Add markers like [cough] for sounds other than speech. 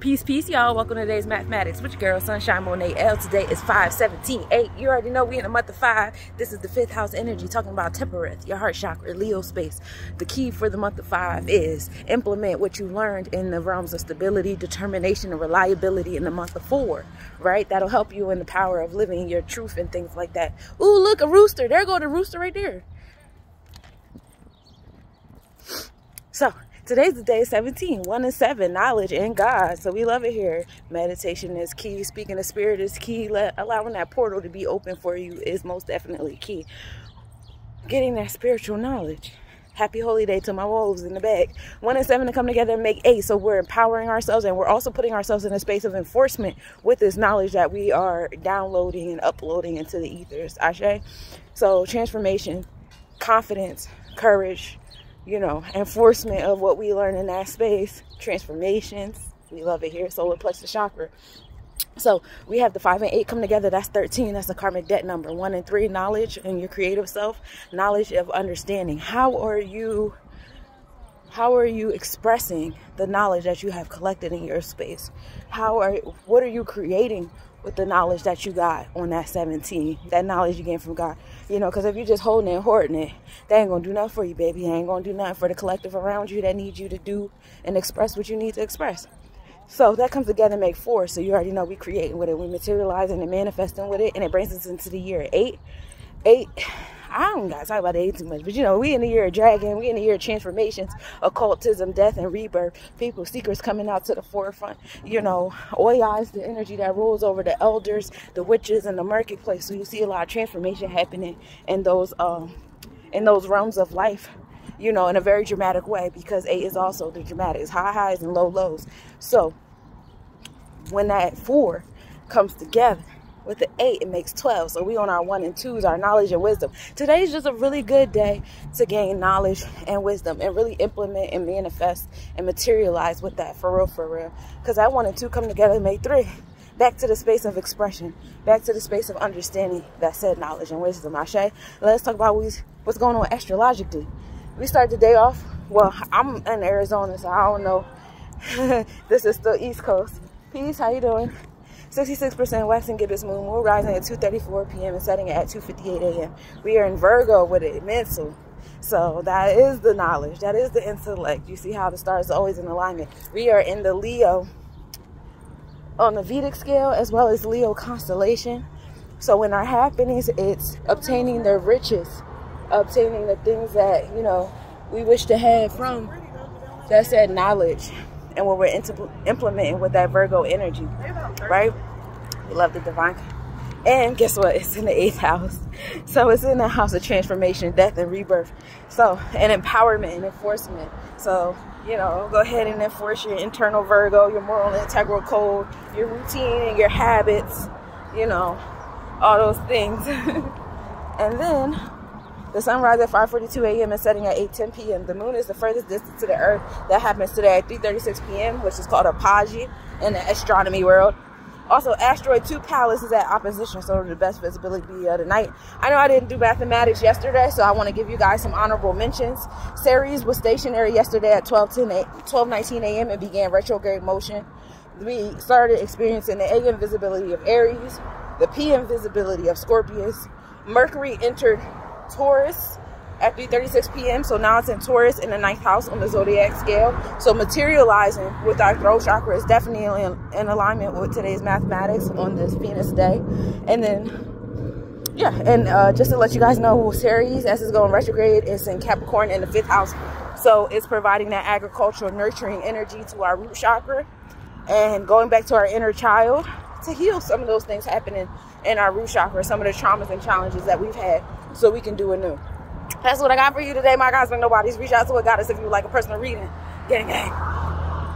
Peace, peace, y'all. Welcome to today's mathematics with your girl, Sunshine Monet L. Today is 5 17 8. You already know we in the month of 5. This is the fifth house energy talking about Tempereth, your heart chakra, Leo space. The key for the month of 5 is implement what you learned in the realms of stability, determination, and reliability in the month of 4, right? That'll help you in the power of living your truth and things like that. Ooh, look, a rooster. There go the rooster right there. So, Today's the day 17, 1 and 7, knowledge in God. So we love it here. Meditation is key. Speaking the spirit is key. Let, allowing that portal to be open for you is most definitely key. Getting that spiritual knowledge. Happy holy day to my wolves in the back. One and seven to come together and make eight. So we're empowering ourselves and we're also putting ourselves in a space of enforcement with this knowledge that we are downloading and uploading into the ethers. Ashe. So transformation, confidence, courage, you know, enforcement of what we learn in that space, transformations. We love it here, solar plexus chakra. So we have the five and eight come together. That's 13. That's the karmic debt number. One and three, knowledge and your creative self, knowledge of understanding. How are you how are you expressing the knowledge that you have collected in your space? How are what are you creating with the knowledge that you got on that 17, that knowledge you gained from God. You know, because if you're just holding it hoarding it, they ain't to do nothing for you, baby. They ain't to do nothing for the collective around you that needs you to do and express what you need to express. So that comes together and make four. So you already know we creating with it. We materializing and manifesting with it. And it brings us into the year eight. Eight I don't got to talk about eight too much, but you know, we in the year of dragon, we in the year of transformations, occultism, death, and rebirth. People, seekers coming out to the forefront. You know, Oya is the energy that rules over the elders, the witches, and the marketplace. So you see a lot of transformation happening in those um in those realms of life you know, in a very dramatic way because eight is also the dramatic. It's high highs and low lows. So when that four comes together, with the eight, it makes 12. So we on our one and twos, our knowledge and wisdom. Today is just a really good day to gain knowledge and wisdom and really implement and manifest and materialize with that for real, for real. Because that one and two come together and make three. Back to the space of expression, back to the space of understanding that said knowledge and wisdom. Ashe, let's talk about what's going on astrologically. We start the day off. Well, I'm in Arizona, so I don't know. [laughs] this is the East Coast. Peace, how you doing? 66% waxing gibbous moon. Moon rising at 2.34 p.m. and setting at 2.58 a.m. We are in Virgo with it, mental. So that is the knowledge. That is the intellect. You see how the stars are always in alignment. We are in the Leo on the Vedic scale as well as Leo constellation. So in our happenings, it's obtaining the riches, obtaining the things that, you know, we wish to have from that's that knowledge and what we're implementing with that Virgo energy, right? We love the divine. And guess what? It's in the eighth house. [laughs] So it's in the house of transformation, death, and rebirth. So, and empowerment and enforcement. So, you know, go ahead and enforce your internal Virgo, your moral and integral code, your routine and your habits, you know, all those things. [laughs] and then the sun rises at 5.42 a.m. and setting at 8.10 p.m. The moon is the furthest distance to the earth. That happens today at 3.36 p.m., which is called a Apogee in the astronomy world. Also, asteroid 2 Pallas is at opposition, so the best visibility of the night. I know I didn't do mathematics yesterday, so I want to give you guys some honorable mentions. Ceres was stationary yesterday at 12.19 a.m. and began retrograde motion. We started experiencing the AM visibility of Aries, the PM visibility of Scorpius. Mercury entered Taurus at 3.36 p.m. So now it's in Taurus in the ninth house on the zodiac scale. So materializing with our throat chakra is definitely in, in alignment with today's mathematics on this Venus day. And then, yeah, and uh, just to let you guys know, Ceres, as it's going retrograde, is in Capricorn in the fifth house. So it's providing that agricultural nurturing energy to our root chakra and going back to our inner child to heal some of those things happening in our root chakra, some of the traumas and challenges that we've had so we can do it new. That's what I got for you today, my guys. But Nobodies reach out to a goddess if you like a personal reading. Gang, gang.